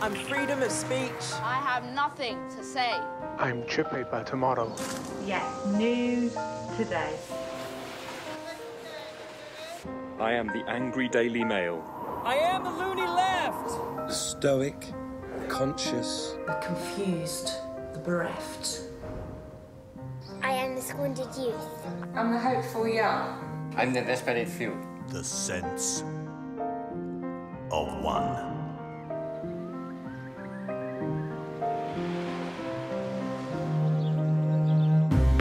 I'm freedom of speech. I have nothing to say. I'm Chippy by tomorrow. Yes, news today. I am the Angry Daily Mail. I am the loony left. The stoic, the conscious, the confused, the bereft. I am the squandered youth. I'm the hopeful young. I'm the desperate few. The sense of one.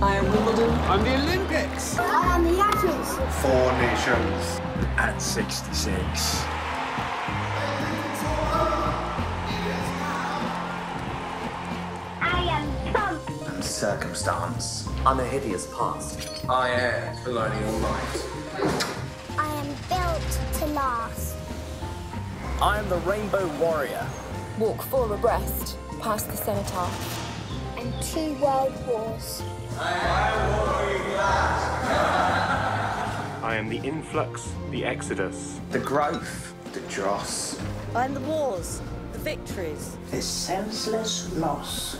I am Wimbledon. I'm the Olympics. I am the Ashes. Four nations. At 66. I am Trump. I'm circumstance. I'm a hideous past. I am colonial light. I am built to last. I am the Rainbow Warrior. Walk four abreast, past the cenotaph. And two world wars. I am the influx, the exodus, the growth, the dross. I am the wars, the victories, the senseless loss.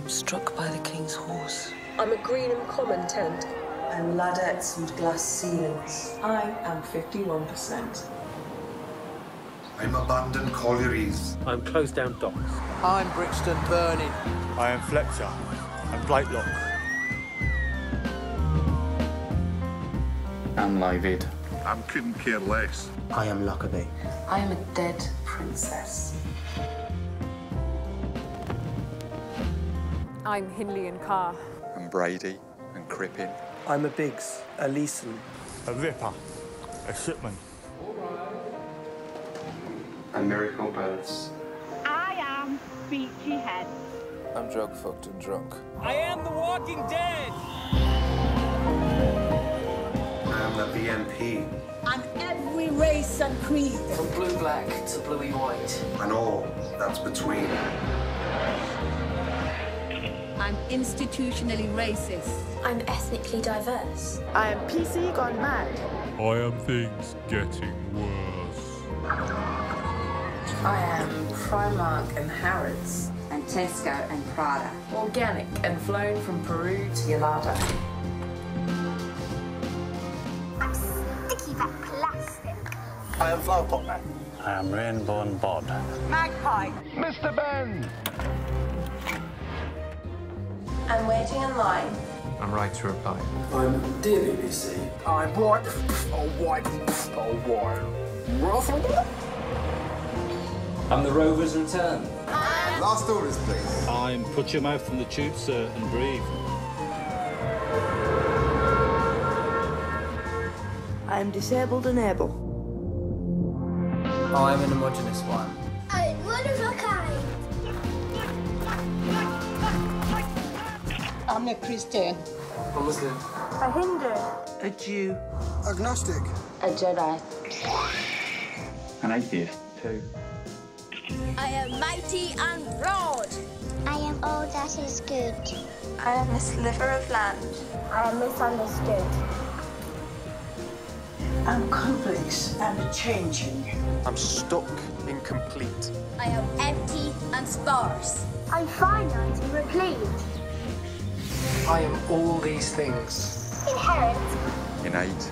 Am struck by the king's horse. I'm a Greenham Common tent. I'm ladettes and glass ceilings. I am 51%. I'm abandoned collieries. I'm closed down docks. I'm Brixton burning. I am Fletcher and Blakelock. I'm livid. I'm couldn't care less. I am Lockerbie. I am a dead princess. I'm Hindley and Carr. I'm Brady and Crippen. I'm a Biggs, a Leeson. A Ripper, a Shipman. And Miracle Birds. I am Beachy Head. I'm drug fucked and drunk. I am the Walking Dead. I am the BNP. I'm every race and creed. From blue black to bluey white. And all that's between. I'm institutionally racist. I'm ethnically diverse. I am PC gone mad. I am things getting worse. I am Primark and Harrods. And Tesco and Prada. Organic and flown from Peru to Yalada. I'm sticky back plastic. I am Flower Pot Man. I am Rainbow and Bod. Magpie. Mr. Benn! I'm waiting in line. I'm right to reply. I'm Dear BBC. I'm white. Oh, white. Oh, white. I'm the Rover's Return. Last orders, please. I'm Put Your Mouth on the Tube, sir, and breathe. I am disabled and able. I'm an homogenous one. I'm a Christian. A Muslim. A Hindu. A Jew. Agnostic. A Jedi. An atheist, too. I am mighty and broad. I am all that is good. I am a sliver of land. I am misunderstood. I'm complex and changing. I'm stuck, incomplete. I am empty and sparse. I'm finite and replete. I am all these things. Inherent. Innate.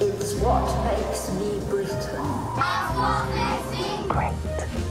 It's what makes me Britain. That's what makes me Great.